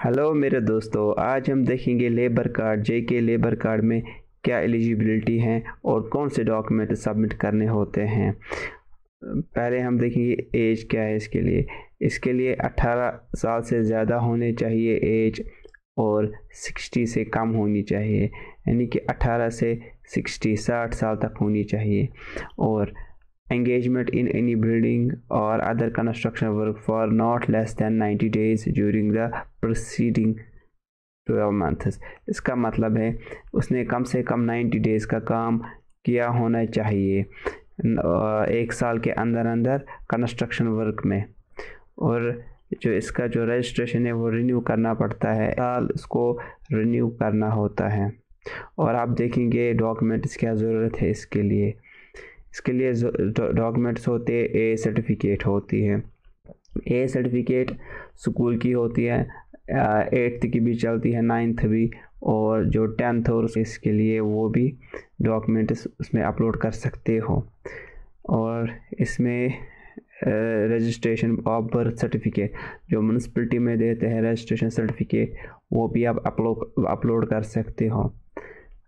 Hello मेरे दोस्तों, आज हम देखेंगे लेबर कार्ड जे के लेबर कार्ड में क्या एलिजिबिलिटी है और कौन से डॉक्यूमेंट सबमिट करने होते हैं। पहले हम देखेंगे एज क्या है इसके लिए। इसके लिए 18 साल से ज़्यादा होने चाहिए एज और 60 से कम होनी चाहिए, यानी कि 18 से 60 60 साल तक होनी चाहिए। और engagement in any building or other construction work for not less than 90 days during the preceding 12 months. इसका मतलब है, उसने कम से कम 90 डेज़ का काम किया होना चाहिए एक साल के अंदर अंदर कंस्ट्रक्शन वर्क में। और जो इसका जो रजिस्ट्रेशन है, वो रिन्यू करना पड़ता है साल इसको रिन्यू करना होता है। और आप देखेंगे डॉक्यूमेंट्स क्या ज़रूरत है इसके लिए। इसके लिए डॉक्यूमेंट्स होते हैं ए सर्टिफिकेट होती है। ए सर्टिफिकेट स्कूल की होती है एट्थ की भी चलती है नाइन्थ भी, और जो टेंथ और इसके लिए वो भी डॉक्यूमेंट्स उसमें अपलोड कर सकते हो। और इसमें रजिस्ट्रेशन ऑफ़ बर्थ सर्टिफिकेट जो म्यूनसिपलिटी में देते हैं रजिस्ट्रेशन सर्टिफिकेट वो भी आप अपलोड अपलोड कर सकते हो।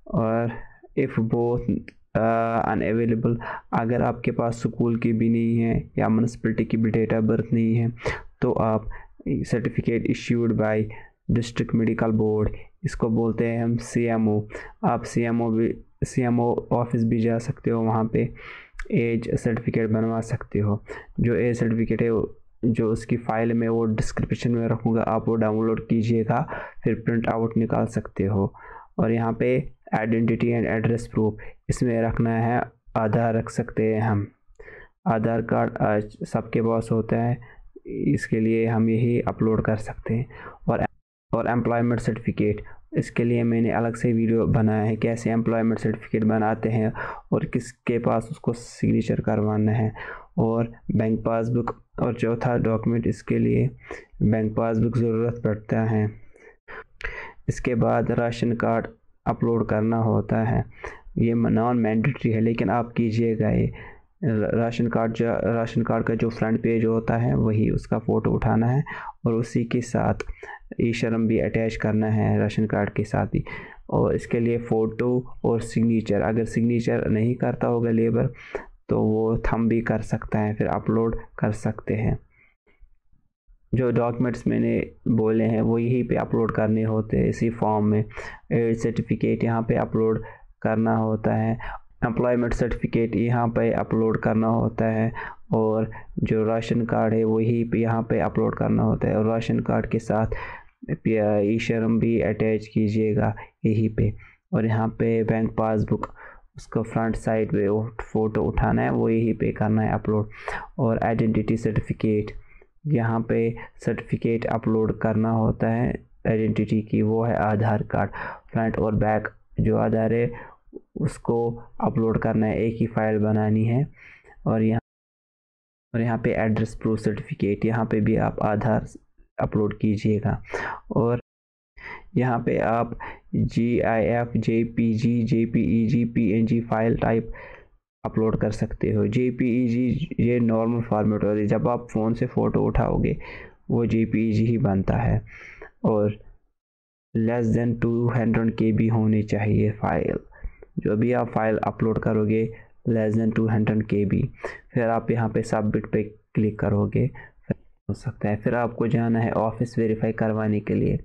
और इफ़ बोथ अनअवेलेबल अगर आपके पास स्कूल की भी नहीं है या म्यूनसिपलिटी की भी डेट ऑफ़ बर्थ नहीं है तो आप certificate issued by district medical board इसको बोलते हैं हम सीएमओ आप सीएमओ भी सीएमओ ऑफ़िस भी जा सकते हो, वहाँ पे एज सर्टिफिकेट बनवा सकते हो। जो एज सर्टिफिकेट है, जो उसकी फ़ाइल में वो डिस्क्रिप्शन में रखूँगा, आप वो डाउनलोड कीजिएगा, फिर प्रिंट आउट निकाल सकते हो। और यहाँ पे आइडेंटिटी एंड एड्रेस प्रूफ इसमें रखना है आधार रख सकते हैं हम। आधार कार्ड सबके पास होता है, इसके लिए हम यही अपलोड कर सकते हैं। और और एम्प्लॉयमेंट सर्टिफिकेट इसके लिए मैंने अलग से वीडियो बनाया है, कैसे एम्प्लॉयमेंट सर्टिफिकेट बनाते हैं और किसके पास उसको सिग्नेचर करवाना है। और बैंक पासबुक और चौथा डॉक्यूमेंट इसके लिए बैंक पासबुक ज़रूरत पड़ता है। इसके बाद राशन कार्ड अपलोड करना होता है। ये नॉन मैंडेटरी है, लेकिन आप कीजिएगा ये। राशन कार्ड जो, राशन कार्ड का जो फ्रंट पेज होता है, वही उसका फ़ोटो उठाना है और उसी के साथ ई शर्म भी अटैच करना है राशन कार्ड के साथ ही। और इसके लिए फ़ोटो और सिग्नेचर अगर सिग्नेचर नहीं करता होगा लेबर तो वो थम भी कर सकता है, फिर अपलोड कर सकते हैं। जो डॉक्यूमेंट्स मैंने बोले हैं, वो यहीं पे अपलोड करने होते हैं, इसी फॉर्म में। एज सर्टिफिकेट यहाँ पे अपलोड करना होता है। एम्प्लॉयमेंट सर्टिफिकेट यहाँ पे अपलोड करना होता है। और जो राशन कार्ड है वही यहाँ पे अपलोड करना होता है। और राशन कार्ड के साथ ई शर्म भी अटैच कीजिएगा यहीं पे। और यहाँ पे बैंक पासबुक उसको फ्रंट साइड पे फ़ोटो उठाना है, वो यहीं पे करना है अपलोड और आइडेंटिटी सर्टिफिकेट यहाँ पे सर्टिफिकेट अपलोड करना होता है आइडेंटिटी की वो है आधार कार्ड। फ्रंट और बैक जो आधार है, उसको अपलोड करना है, एक ही फ़ाइल बनानी है। और यहाँ और यहाँ पे एड्रेस प्रूफ सर्टिफिकेट यहाँ पे भी आप आधार अपलोड कीजिएगा। और यहाँ पे आप G I F J P G J P E G P N G file type upload कर सकते हो। जे ये नॉर्मल फॉर्मेट होती है जब आप फ़ोन से फ़ोटो उठाओगे, वो जे ही बनता है। और less than two hundred K B होनी चाहिए फ़ाइल जो भी आप फ़ाइल अपलोड करोगे less than two hundred K B फिर आप यहाँ पे सबमिट पे क्लिक करोगे हो सकता है। फिर आपको जाना है ऑफ़िस वेरीफाई करवाने के लिए।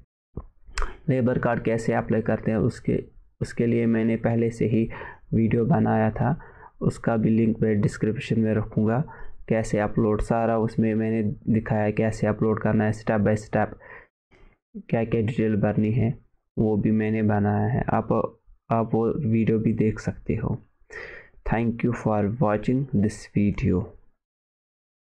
लेबर कार्ड कैसे अप्लाई करते हैं, उसके उसके लिए मैंने पहले से ही वीडियो बनाया था। उसका भी लिंक मैं डिस्क्रिप्शन में रखूँगा, कैसे अपलोड सारा उसमें मैंने दिखाया कैसे अपलोड करना है स्टेप बाय स्टेप क्या क्या डिटेल भरनी है, वो भी मैंने बनाया है। आप आप वो वीडियो भी देख सकते हो। Thank you for watching this video